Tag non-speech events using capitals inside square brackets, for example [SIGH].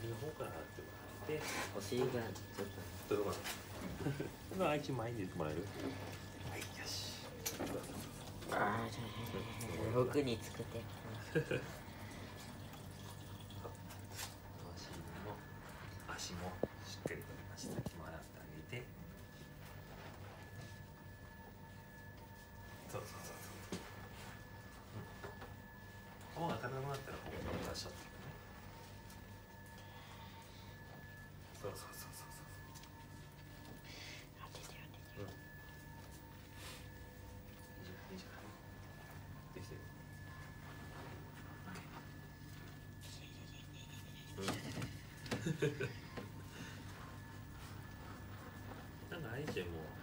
尻の方から洗ってもらってお尻がちょっどういうこと？[LAUGHS] 今愛知前に出てもらえる？はいよし。とああ服につくて [LAUGHS] なんかいれですもう